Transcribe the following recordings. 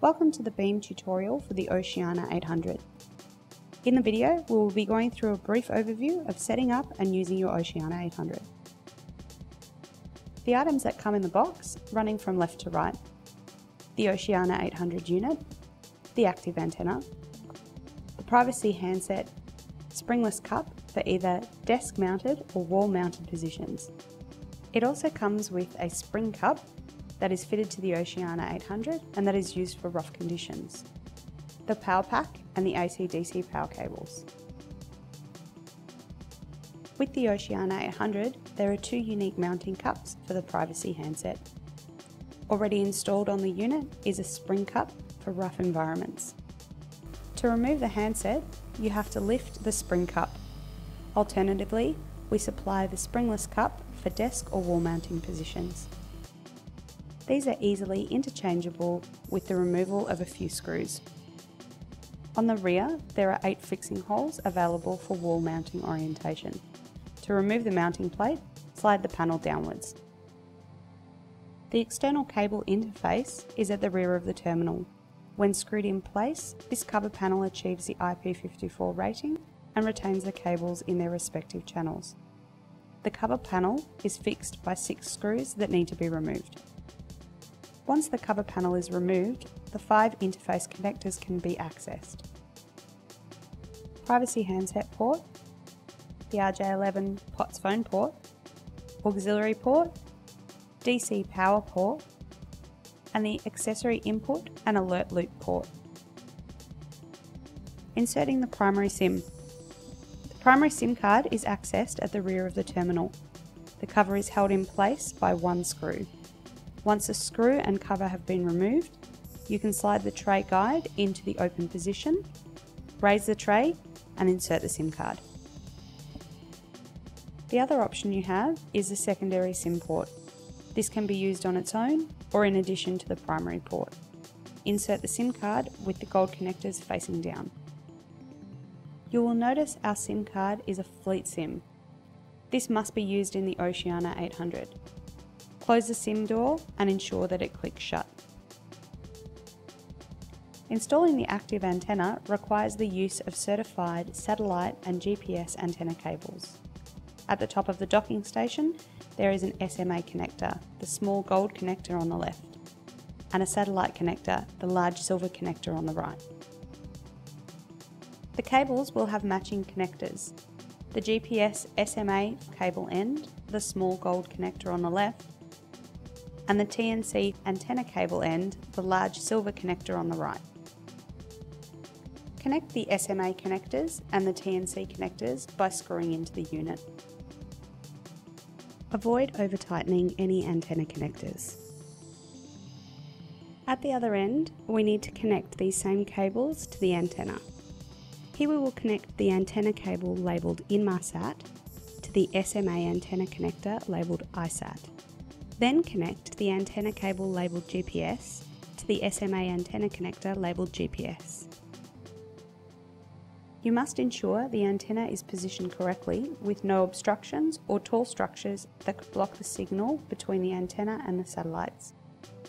Welcome to the beam tutorial for the Oceana 800. In the video, we will be going through a brief overview of setting up and using your Oceana 800. The items that come in the box, running from left to right. The Oceana 800 unit, the active antenna, the privacy handset, springless cup for either desk mounted or wall mounted positions. It also comes with a spring cup that is fitted to the Oceana 800 and that is used for rough conditions. The power pack and the AC-DC power cables. With the Oceana 800, there are two unique mounting cups for the privacy handset. Already installed on the unit is a spring cup for rough environments. To remove the handset, you have to lift the spring cup. Alternatively, we supply the springless cup for desk or wall mounting positions. These are easily interchangeable with the removal of a few screws. On the rear, there are 8 fixing holes available for wall mounting orientation. To remove the mounting plate, slide the panel downwards. The external cable interface is at the rear of the terminal. When screwed in place, this cover panel achieves the IP54 rating and retains the cables in their respective channels. The cover panel is fixed by six screws that need to be removed. Once the cover panel is removed, the five interface connectors can be accessed. Privacy handset port, the RJ11 POTS phone port, auxiliary port, DC power port, and the accessory input and alert loop port. Inserting the primary SIM. The primary SIM card is accessed at the rear of the terminal. The cover is held in place by one screw. Once the screw and cover have been removed, you can slide the tray guide into the open position, raise the tray and insert the SIM card. The other option you have is the secondary SIM port. This can be used on its own or in addition to the primary port. Insert the SIM card with the gold connectors facing down. You will notice our SIM card is a fleet SIM. This must be used in the Oceana 800. Close the SIM door and ensure that it clicks shut. Installing the active antenna requires the use of certified satellite and GPS antenna cables. At the top of the docking station, there is an SMA connector, the small gold connector on the left, and a satellite connector, the large silver connector on the right. The cables will have matching connectors. The GPS SMA cable end, the small gold connector on the left, and the TNC antenna cable end, the large silver connector on the right. Connect the SMA connectors and the TNC connectors by screwing into the unit. Avoid over tightening any antenna connectors. At the other end, we need to connect these same cables to the antenna. Here we will connect the antenna cable labelled Inmarsat to the SMA antenna connector labelled ISAT. Then connect the antenna cable labelled GPS to the SMA antenna connector labelled GPS. You must ensure the antenna is positioned correctly with no obstructions or tall structures that could block the signal between the antenna and the satellites.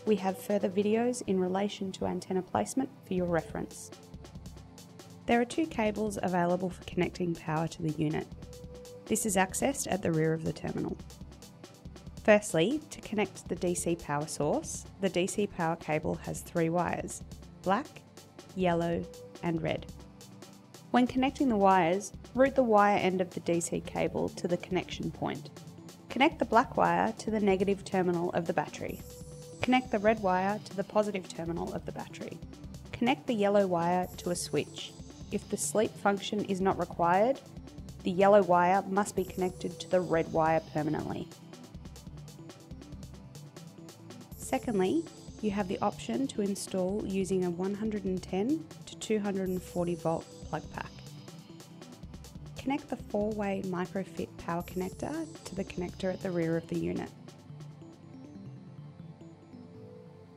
We have further videos in relation to antenna placement for your reference. There are two cables available for connecting power to the unit. This is accessed at the rear of the terminal. Firstly, to connect the DC power source, the DC power cable has three wires, black, yellow and red. When connecting the wires, route the wire end of the DC cable to the connection point. Connect the black wire to the negative terminal of the battery. Connect the red wire to the positive terminal of the battery. Connect the yellow wire to a switch. If the sleep function is not required, the yellow wire must be connected to the red wire permanently. Secondly, you have the option to install using a 110 to 240 volt plug pack. Connect the four-way microfit power connector to the connector at the rear of the unit.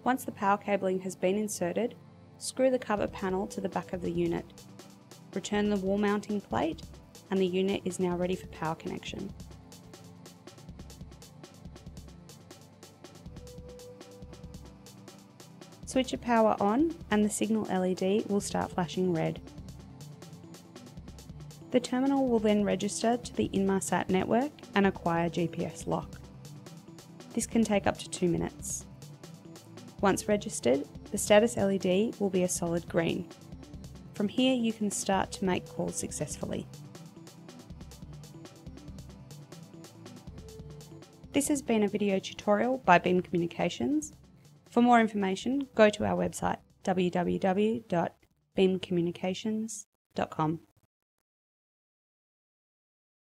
Once the power cabling has been inserted, screw the cover panel to the back of the unit. Return the wall mounting plate and the unit is now ready for power connection. Switch your power on and the signal LED will start flashing red. The terminal will then register to the Inmarsat network and acquire GPS lock. This can take up to two minutes. Once registered, the status LED will be a solid green. From here you can start to make calls successfully. This has been a video tutorial by Beam Communications. For more information, go to our website www.beamcommunications.com.